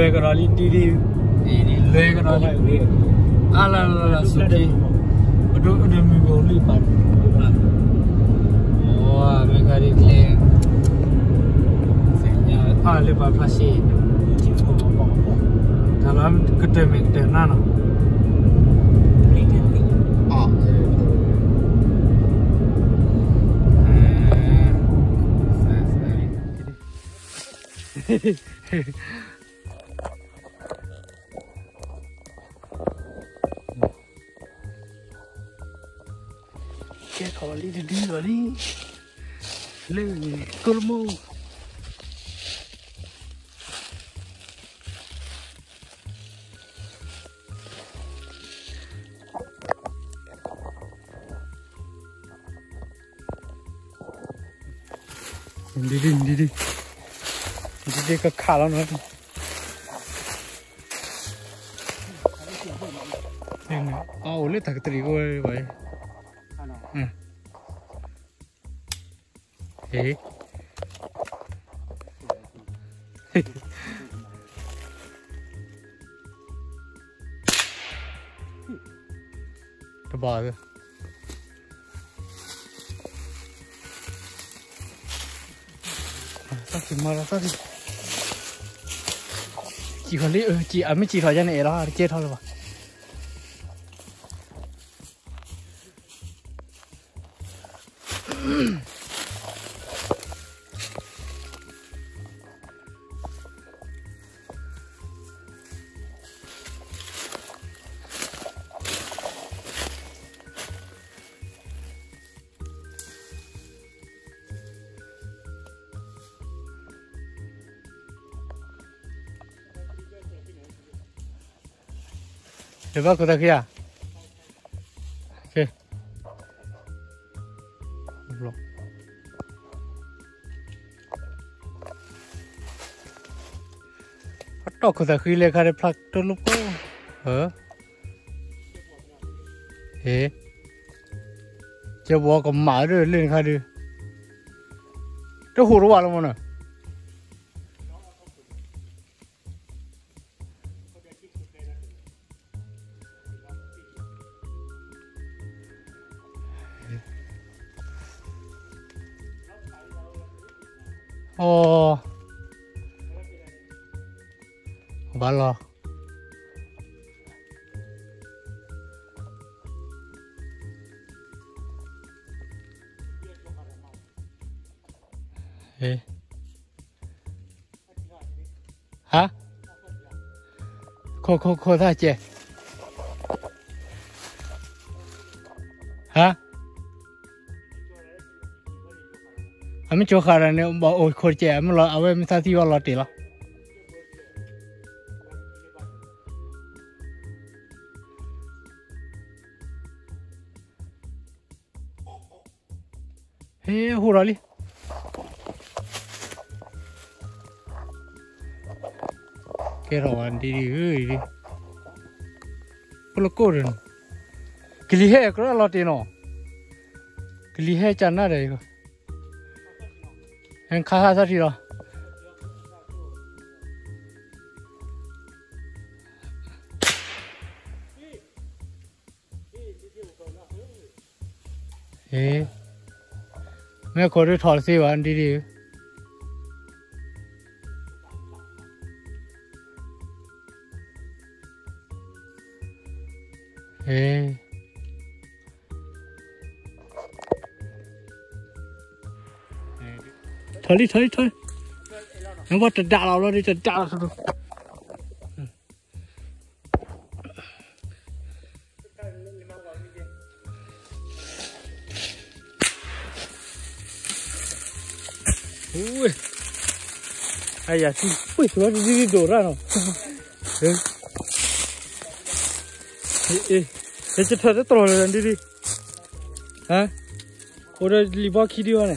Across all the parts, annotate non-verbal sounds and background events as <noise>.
ਲੋਏ ਕਰਾ ਲਈ ਡੀਡੀ ਡੀਡੀ ਲੋਏ ਕਰਾ ਲਈ ਆ ਲਾ ਲਾ ਲਾ ਸੁੱਕੀ ਉਦੋਂ ਉਦੋਂ ਮੈਂ ਬੋਲੀ ਪਾਟ wah mereka di clear sehingga ah lebar flashy dalam gede mikir nana Hehehe Cavallini di Valì, Levi, Colmo. Didi, didi, didi ka khala na. Nè, ao lết thật tỉ rồi vậy. Thế. Cái bò kìa sao thì mà sao thì chỉ còn lý ừ chị ấm chị khỏi ra này đó chết thôi rồi 대박 그다 그 야. 오케 이. 불 러. 핫도 그다 그일레 가래 플락 뚫고 어? 예. 저 뭐가 말을 내 가 래. 저 호로 와라 뭐 는. 哦完了。诶。啊？快快快大姐 mình cho khá này nếu bảo ôi, khổ trẻ mình lo áo em ta thì vào lo tỷ lo. Hê, hù rồi đi. Cái rổ ăn đi đi, ơi, đi. Có lúc cô rồi cái lý hệ có lo tiền nó. Cái lý hệ chán nó đấy 그냥 가사리로 예 मैं कोई ठोर से वान दी thôi, đi, thôi thôi. Nó bắt trật đạo rồi đi trật đạo rồi ui. Ai da sì poi si va di dora no eh eh eh c'è tra tro le di di ha ora li va chi di va ne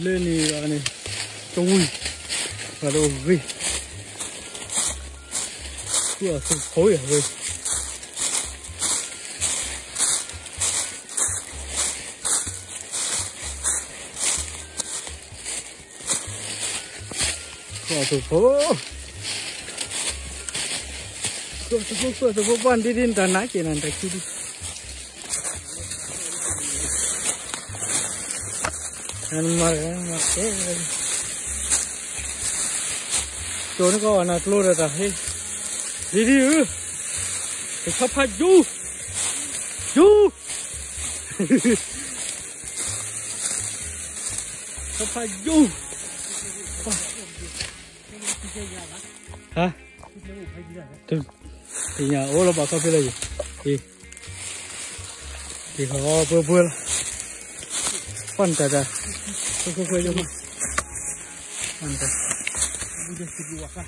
Lên thì là này. Chui. Và đồ vi. cửa không khối à rồi cửa không khối. Vừa không khối. Vừa không khối. Ban đi đi, ta nãy kia nè đại kia đi. Đi đi ư cái sắp phải du du sắp phải du hả thì thì nhà ô là bà cà phê đây gì thì thì họ vừa vừa phân cả ra 乖乖，妈妈，看这，你这屁股哇咔！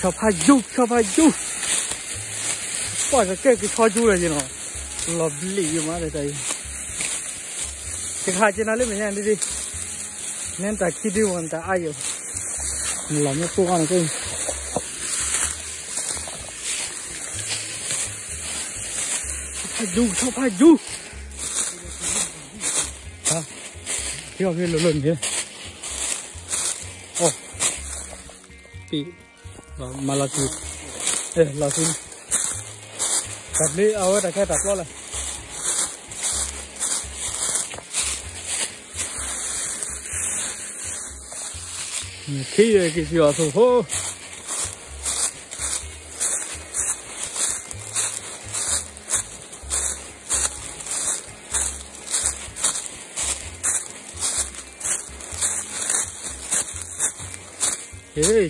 小趴猪，小趴猪，放个蛋给小猪来，喏，lovely 妈的崽，这孩子哪里没样的？弟弟，那打气的，看那，哎呦，老么粗啊，这个。Ta sao rồi. Cái. du, sao phải du hả kia kia lớn lớn kia ô mà là gì ê, là gì đặt đi, ao đặt cái đặt lo này. khi cái gì ở thủ hô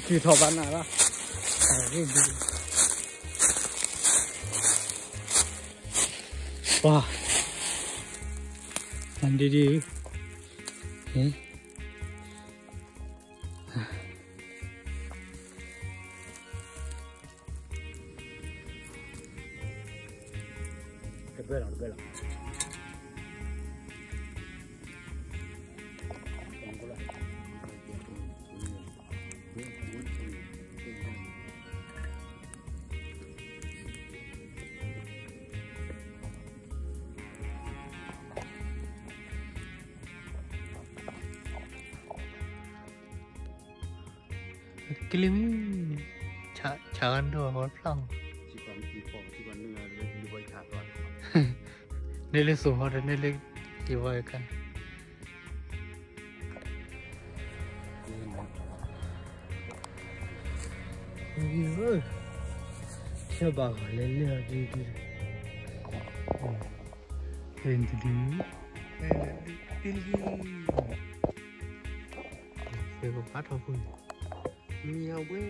去上班来了，哎，哇，看弟弟，嗯。 กิลิมีชาชากันตัวยคตรพลังชีวันอีฟองชีวันเนื้อเรื่องอยู่บนขาดก่อนในเรื่องสูงเขาในเรื่องอยู่นกันเยอะชื่อบ้าเล่นเรื่องดีดีเล่นดีดีดีดีเสือกพัดเขาพูด เมียเว้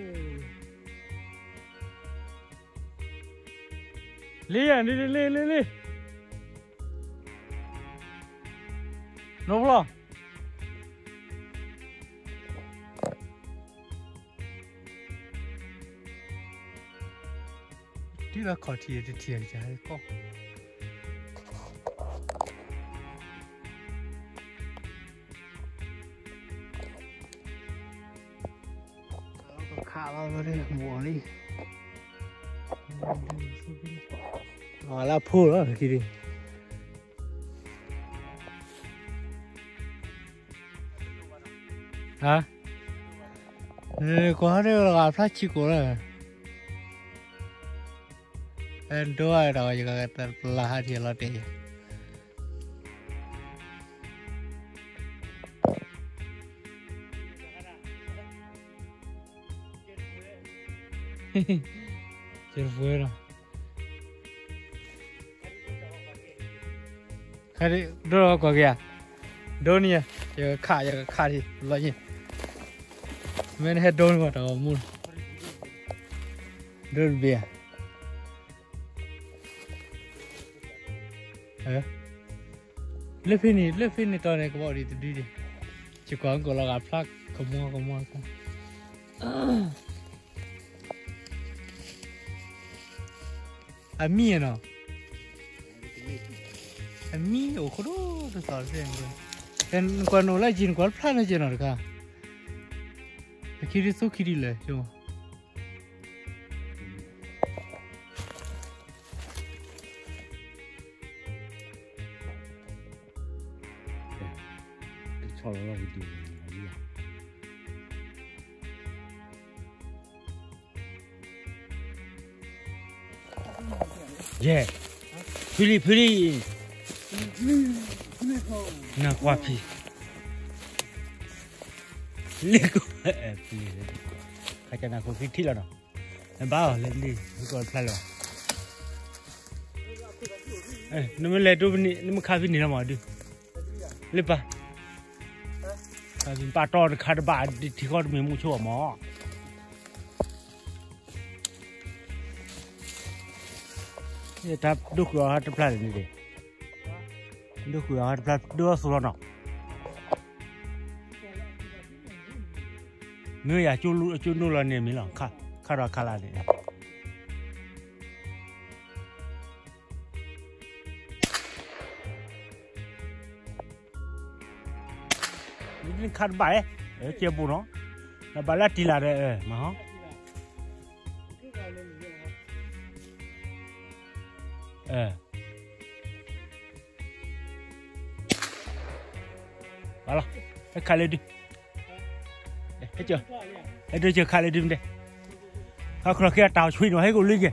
เลี้ยนี่เลี้ยนเลี้ยนกหรอที่เราขอเทียเทียจะให้ก็ đây mùa đi. À là phô đó kì đi hả? Nè, có đây là gặp phát chi của này em đua rồi juga kata lah dia lo deh <laughs> Se fuera. Khai đi, đâu có kìa. Đâu nè, à? giờ khả giờ khả thì lợi nhỉ. Mình hết đôn vào đó mua. Đôn bia. Ờ. Lên phin này, lớp phin này tao này có bỏ đi từ đi đi. Chỉ có có là gạt phát, có mua có mua không. <clears throat> A mie no? A mie o kuro to sa se ngo. En kwa no la jin kwa plan je no ka. Kiri so kiri le jo. Chalo la video. Je. Pili pili. Na kwapi. Leko. Pili. Kacha na ko kiti la no. Bao le ni ko pla lo. Eh, nemu le tu ni nemu kafi ni la ma du. Lepa. Kafi pa tor khad ba di thikot me mu chho ma. এটা দুখ হাট ফ্লাট নিদে দুখ হাট ফ্লাট দুয়া সুরা না ngươi à chú chú nô là niệm lòng khá khá ra khá là niệm khát bài ấy chưa bù nó là bài là tì là đấy mà hông ờ. Đó lo cái khai lên đi đây, thấy chưa? Hết đưa chưa khai lên đi đây? Không là kia tàu suy nó hết của linh kìa.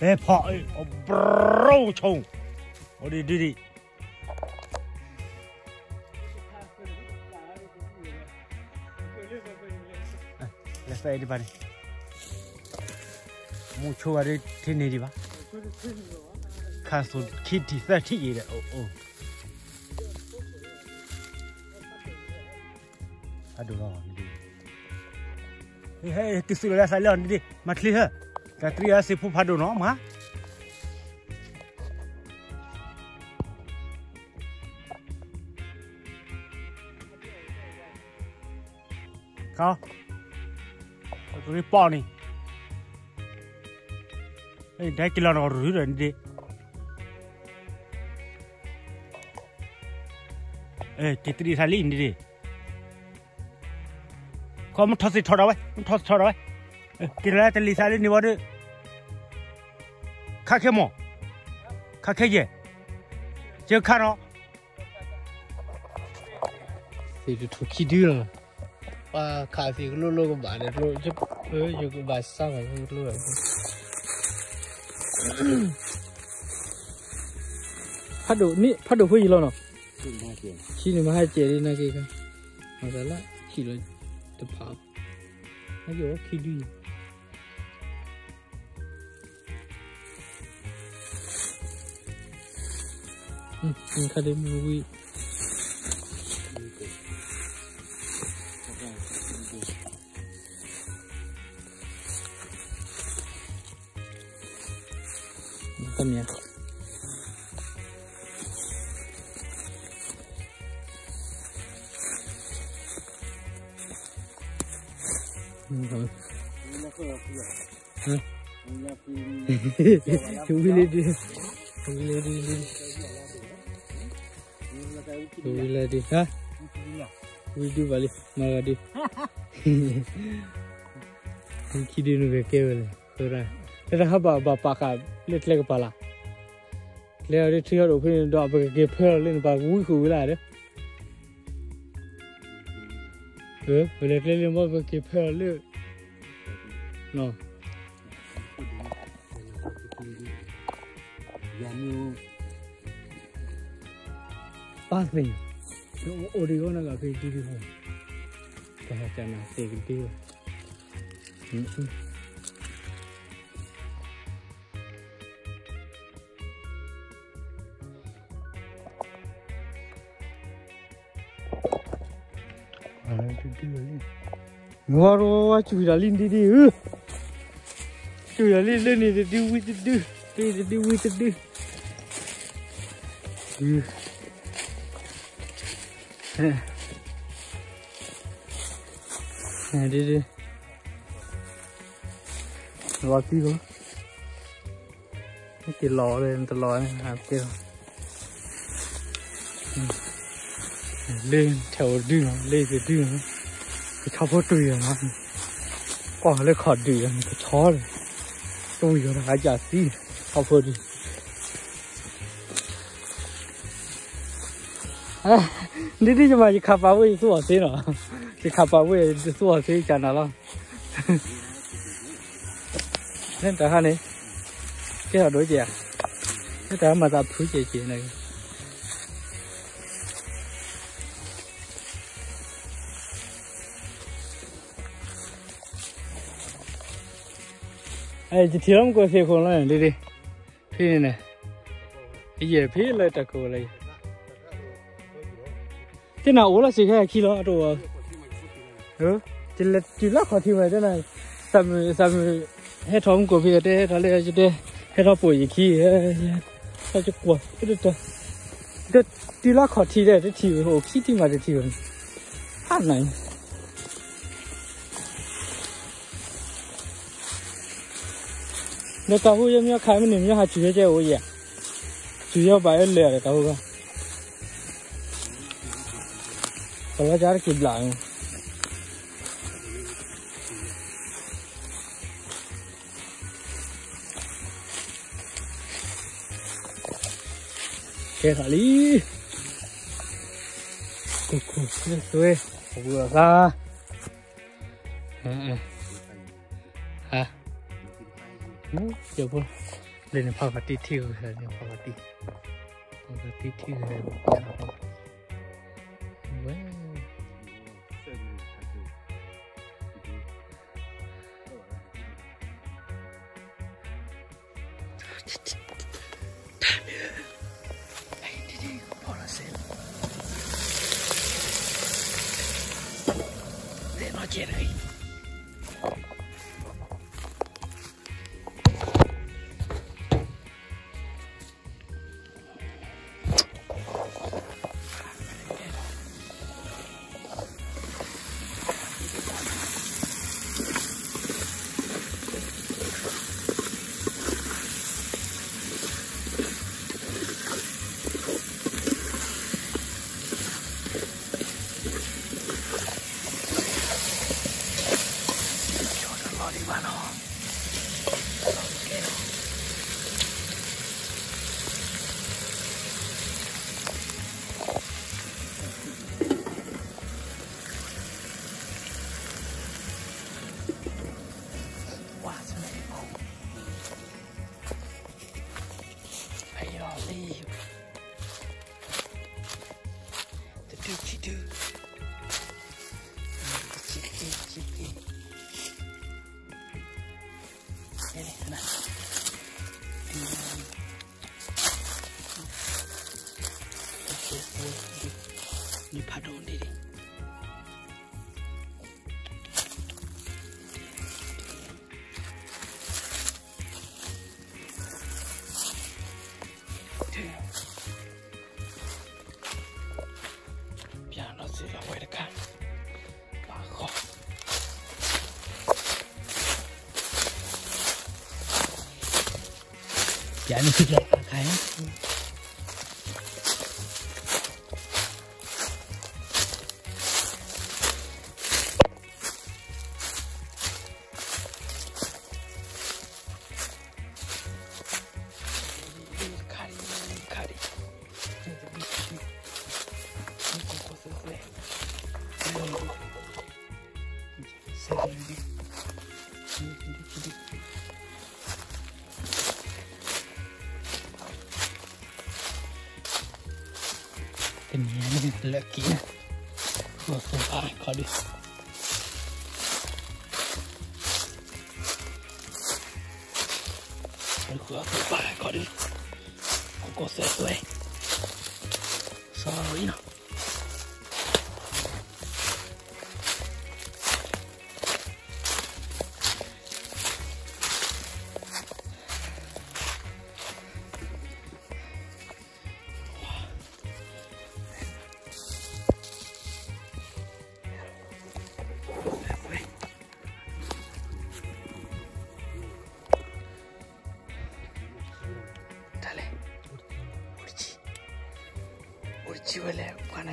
Ê phọ bro chồng. Ô đi đi đi. À, มูชัวร์ที่นี่ดีปะข้าสุดคิดที่สักที่อีกแลยโอ้อะดูรอมดีเฮ้ยติสุลาส่ยเลอนดีมาทลีเหรอกาตรีอาสิผู้พาดูน้องมา Kau. Aku report ni. Đấy cái lon rồi rồi đi. Ê cái đi thay linh đi đi. Có một thằng gì thọ đâu ấy một thằng thọ đâu ấy. Ê, cái lá tên lì sai đi vào đi khá khéo mỏ khá khéo gì chưa khá nó. Thì tôi thuộc khi đưa rồi. Và khả thì cái lô lô của bạn này lô chứ ơi giờ của bạn sao phải lô lô 파도 니 파도 후 일어 나. 시는 뭐 할지 리나 기 가. 맞아 라. 시를 또 파. 아니요 기 리. 응, 카데미 우 이. hukumnya Cubilah dia. Cubilah hah? Cubilah dia. Hah? Cubilah balik. Marah dia. <laughs> Kini dia nunggu Kurang. Kenapa bapak kak? Thế là lết lên cái bà là. Leo đi theo đồ khi đọ về cái phơ lên bà vui khử lại đấy. Ừ, về lết lên lên bà cái phơ lên. Nó. Pas nih. Origo na ga kai diri ho. cái gì se gdi ho. Hmm. Ngor wa chu linh lin di di. Chu da linh lên đi đi đi đi đi đi đi đi đi đi đi đi đi lò tí luôn cái lò đây người lò này, hạt เล่นแถวดื้อเล่นไปดื้อไปข้าวโพดดื้อนะก็เลยขอดดื้อมันก็ชอเตู้อยู่นะอย่าซีข้บวโพดดื้อนี่ที่จะมาจะขับไปวิ่งสู้เอาะสิเนอจะขับไปวิ่งสู้เอาะสิจันนะล่ะเล่นแต่ข้านี้แก้วด้วยเจียแต่มาจัผู้เจียเจียเลย ai chỉ thiếu một cái khổ này đi đi phi này này cái gì phi lại đặt cổ lại thế nào ủa là gì cái khi đó đồ ừ chỉ là chỉ là khó thiếu vậy thế này sao sao hết thòng của việc đấy đó là chứ đây hết thòng bụi gì khi sao chứ quá cái đó đó chỉ là khó thiếu đấy thiếu hồ khi thì mà thiếu hạn này nó tao hú giống khai mình niệm nhá chủ yếu chơi ôi chủ yếu bài lẻ để tao hú tao là giá kịp lại cái thả lý cục cục cái xuôi vừa ra giờ bố lên phá vật đi thiêu lên phá vật đi phá vật đi thiêu rồi wow nó damage ele aqui. Vou soltar, cadê?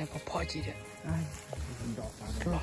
还跑几天，哎。是吧？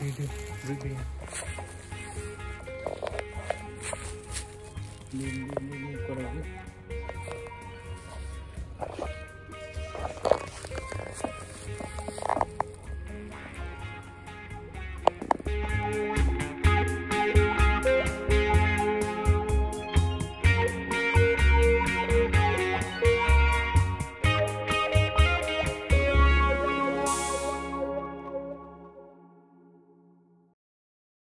иди, прыгай.